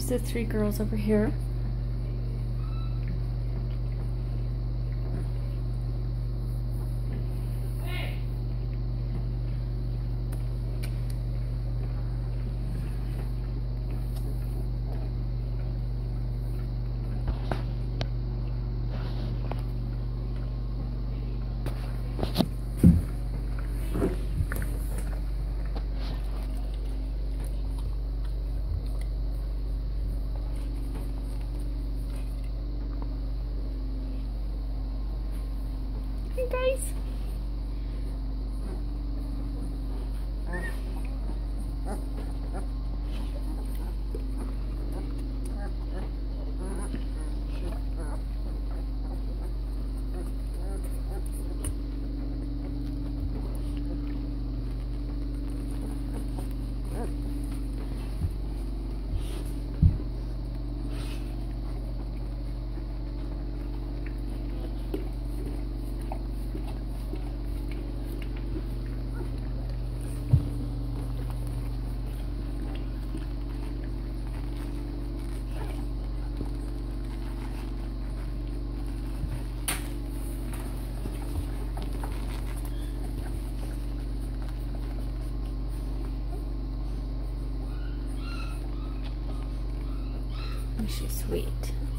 There's the three girls over here. Hey guys. She's sweet.